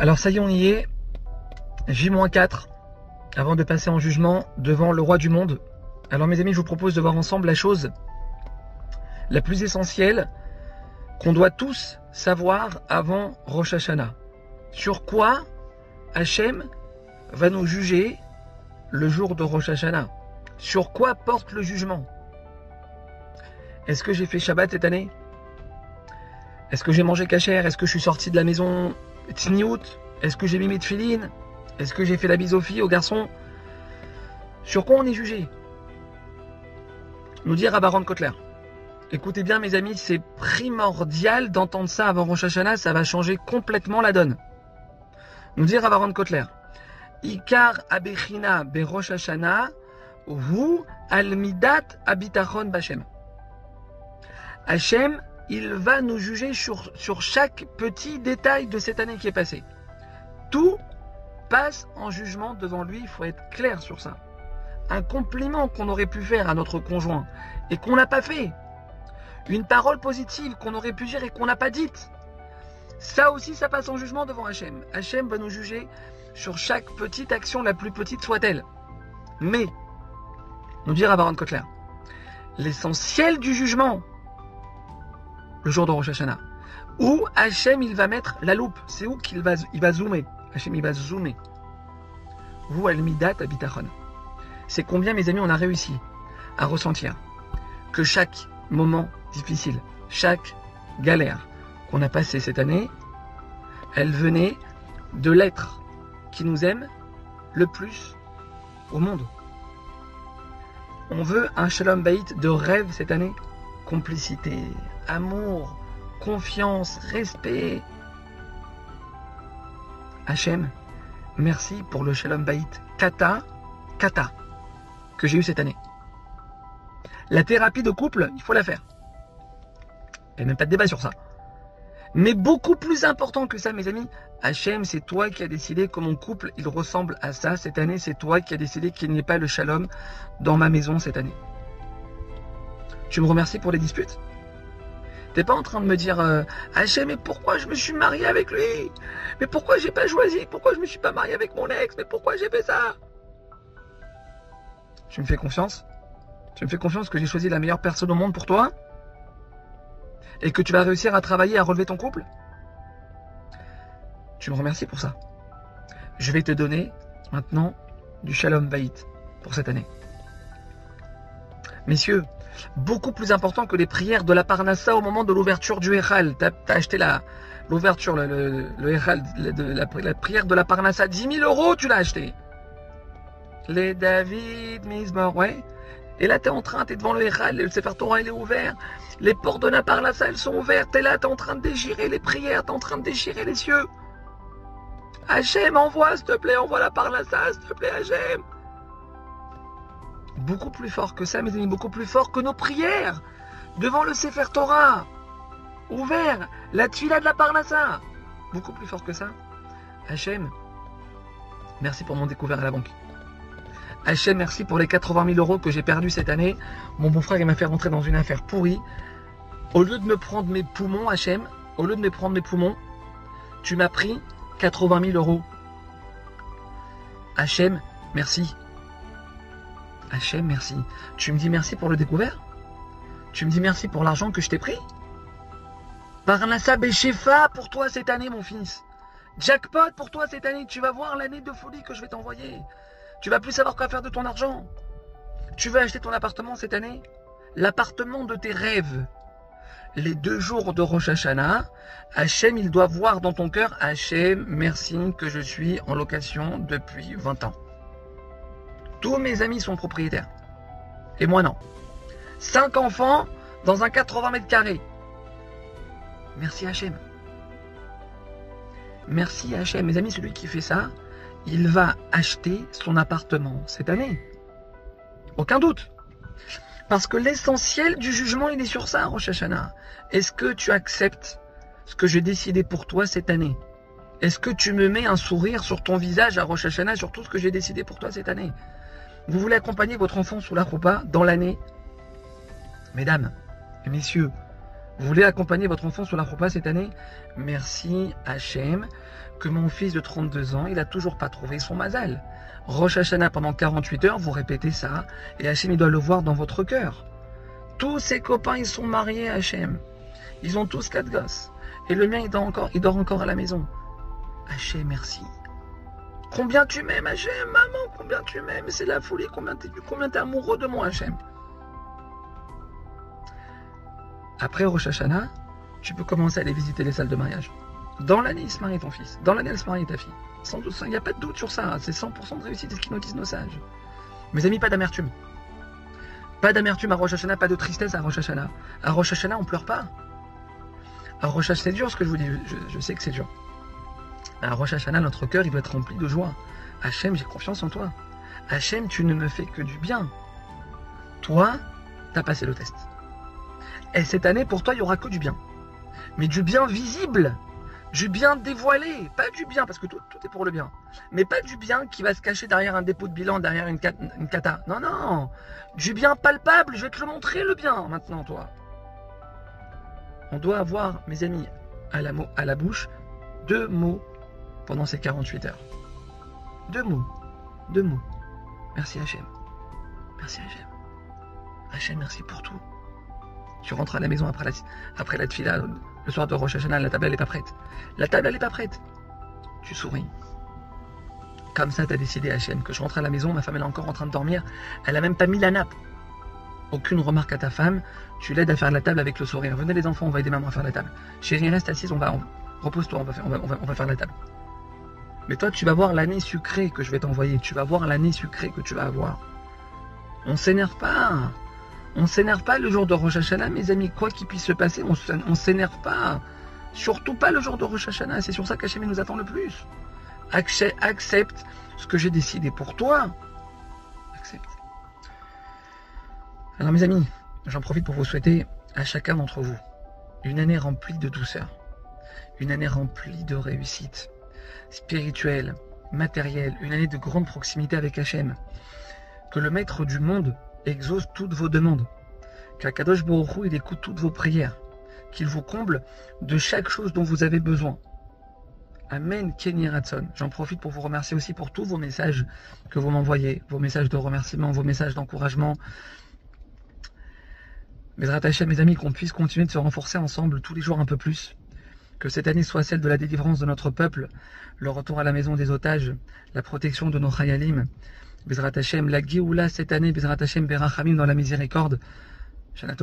Alors ça y est, on y est. J-4, avant de passer en jugement devant le roi du monde. Alors mes amis, je vous propose de voir ensemble la chose la plus essentielle qu'on doit tous savoir avant Rosh Hashanah. Sur quoi Hachem va nous juger le jour de Rosh Hashanah? Sur quoi porte le jugement? Est-ce que j'ai fait Shabbat cette année? Est-ce que j'ai mangé cachère Est-ce que je suis sorti de la maison? Tniout Est-ce que j'ai mis mes tefilines Est-ce que j'ai fait la bise aux filles, aux garçons? Sur quoi on est jugé? Nous dire à Baron Kotler. Écoutez bien mes amis, c'est primordial d'entendre ça avant Rosh Hashanah, ça va changer complètement la donne. Nous dire à Baron Kotler. Ikar abechina berosh Hashanah, almidat abitachon bachem. Hachem, il va nous juger sur, chaque petit détail de cette année qui est passée. Tout passe en jugement devant lui, il faut être clair sur ça. Un compliment qu'on aurait pu faire à notre conjoint et qu'on n'a pas fait, une parole positive qu'on aurait pu dire et qu'on n'a pas dite. Ça aussi, ça passe en jugement devant Hachem. Hachem va nous juger sur chaque petite action, la plus petite soit-elle. Mais, nous dire à Baron Kotler, l'essentiel du jugement, le jour de Rosh Hashanah, où Hachem il va mettre la loupe, c'est où qu'il va, il va zoomer? Hachem il va zoomer. Vous, Al-Midat Abitachon. C'est combien, mes amis, on a réussi à ressentir que chaque moment difficile, chaque galère qu'on a passée cette année, elle venait de l'être qui nous aime le plus au monde? On veut un shalom baït de rêve cette année? Complicité, amour, confiance, respect. Hachem, merci pour le shalom baït kata, kata que j'ai eu cette année. La thérapie de couple, il faut la faire. Il n'y a même pas de débat sur ça. Mais beaucoup plus important que ça, mes amis, Hachem, c'est toi qui as décidé que mon couple, il ressemble à ça. Cette année, c'est toi qui as décidé qu'il n'y ait pas le shalom dans ma maison cette année. Tu me remercies pour les disputes. T'es pas en train de me dire euh, Hachem, mais pourquoi je me suis marié avec lui? Mais pourquoi j'ai pas choisi? Pourquoi je me suis pas marié avec mon ex? Mais pourquoi j'ai fait ça? Tu me fais confiance? Tu me fais confiance que j'ai choisi la meilleure personne au monde pour toi? Et que tu vas réussir à travailler à relever ton couple? Tu me remercies pour ça. Je vais te donner maintenant du Shalom Baït pour cette année. Messieurs, beaucoup plus important que les prières de la Parnassa au moment de l'ouverture du Echal. Tu as, acheté la, l'ouverture, le, le, la, prière de la Parnassa. 10 000 euros, tu l'as acheté. Les David Mizmor, ouais. Et là, tu es en train, tu es devant le Echal, le Sefer Torah, il est ouvert. Les portes de la Parnassa, elles sont ouvertes. T'es là, t'es en train de déchirer les prières, t'es en train de déchirer les cieux. Hachem, envoie, s'il te plaît, envoie la Parnassa, s'il te plaît, Hachem. Beaucoup plus fort que ça, mes amis, beaucoup plus fort que nos prières. Devant le Sefer Torah. Ouvert. La tuila de la Parnassa. Beaucoup plus fort que ça. Hachem, merci pour mon découvert à la banque. Hachem, merci pour les 80 000 euros que j'ai perdus cette année. Mon beau-frère, il m'a fait rentrer dans une affaire pourrie. Au lieu de me prendre mes poumons, Hachem, au lieu de me prendre mes poumons, tu m'as pris 80 000 euros. Hachem, merci. Hachem, merci. Tu me dis merci pour le découvert? Tu me dis merci pour l'argent que je t'ai pris? Parnassa Béchefa pour toi cette année, mon fils. Jackpot pour toi cette année. Tu vas voir l'année de folie que je vais t'envoyer. Tu vas plus savoir quoi faire de ton argent. Tu veux acheter ton appartement cette année L'appartement de tes rêves. Les deux jours de Rosh Hashanah, Hachem, il doit voir dans ton cœur, Hachem, merci que je suis en location depuis 20 ans. Tous mes amis sont propriétaires. Et moi non. Cinq enfants dans un 80 mètres carrés. Merci Hachem. Merci Hachem. Mes amis, celui qui fait ça, il va acheter son appartement cette année. Aucun doute. Parce que l'essentiel du jugement, il est sur ça, Rosh Hashanah. Est-ce que tu acceptes ce que j'ai décidé pour toi cette année? Est-ce que tu me mets un sourire sur ton visage à Rosh sur tout ce que j'ai décidé pour toi cette année? Vous voulez accompagner votre enfant sous la roupa dans l'année Mesdames et messieurs, Vous voulez accompagner votre enfant sur la repas cette année Merci Hachem que mon fils de 32 ans, il a toujours pas trouvé son mazal. Rosh Hashanah pendant 48 heures, vous répétez ça, et Hachem il doit le voir dans votre cœur. Tous ses copains, ils sont mariés à Hachem. Ils ont tous quatre gosses. Et le mien, il dort encore, il dort encore à la maison. Hachem, merci. Combien tu m'aimes, Hachem Maman, combien tu m'aimes C'est la folie. Combien t'es combien es amoureux de moi, Hachem? Après Rosh Hashanah, tu peux commencer à aller visiter les salles de mariage. Dans l'année, il se marie ton fils. Dans l'année, elle se marie ta fille. Sans doute, il n'y a pas de doute sur ça. C'est 100% de réussite, ce qu'ils nous disent nos sages. Mes amis, pas d'amertume. Pas d'amertume à Rosh Hashanah, pas de tristesse à Rosh Hashanah. À Rosh Hashanah, on pleure pas. À Rosh c'est dur ce que je vous dis. Je, sais que c'est dur. À Rosh Hashanah, notre cœur, il doit être rempli de joie. Hachem, j'ai confiance en toi. Hachem, tu ne me fais que du bien. Toi, t'as passé le test. Et cette année, pour toi, il n'y aura que du bien. Mais du bien visible du bien dévoilé, pas du bien, parce que tout, est pour le bien, mais pas du bien qui va se cacher derrière un dépôt de bilan, derrière une, cata. Non, non, du bien palpable, je vais te le montrer le bien maintenant, toi. On doit avoir, mes amis, à la, à la bouche, deux mots pendant ces 48 heures. Deux mots, deux mots. Merci Hachem. Merci Hachem. Hachem, merci pour tout. Tu rentres à la maison après la, après la tfila, le soir de Rosh Hashanah, la table elle est pas prête. La table elle est pas prête. Tu souris. Comme ça, tu as décidé, Hachem, que je rentre à la maison, ma femme elle est encore en train de dormir, elle a même pas mis la nappe. Aucune remarque à ta femme, tu l'aides à faire la table avec le sourire. Venez les enfants, on va aider maman à faire la table. Chérie, reste assise, on va, repose-toi, on on va faire la table. Mais toi, tu vas voir l'année sucrée que je vais t'envoyer. Tu vas voir l'année sucrée que tu vas avoir. On s'énerve pas. On s'énerve pas le jour de Rosh Hashanah, mes amis, quoi qu'il puisse se passer, on, on s'énerve pas. Surtout pas le jour de Rosh Hashanah, c'est sur ça qu'Hachem nous attend le plus. Accepte ce que j'ai décidé pour toi. Accepte. Alors mes amis, j'en profite pour vous souhaiter à chacun d'entre vous une année remplie de douceur, une année remplie de réussite spirituelle, matérielle, une année de grande proximité avec Hachem. Que le maître du monde exauce toutes vos demandes. Qu'Akadosh Baruch il écoute toutes vos prières. Qu'il vous comble de chaque chose dont vous avez besoin. Amen, Kenny Ratson. J'en profite pour vous remercier aussi pour tous vos messages que vous m'envoyez, vos messages de remerciement, vos messages d'encouragement. Mais rattacher mes amis, qu'on puisse continuer de se renforcer ensemble tous les jours un peu plus. Que cette année soit celle de la délivrance de notre peuple, le retour à la maison des otages, la protection de nos Chayalim, Bezrat Hashem, la Géoula cette année, Bezrat Hashem, Berachamim dans la miséricorde. Shana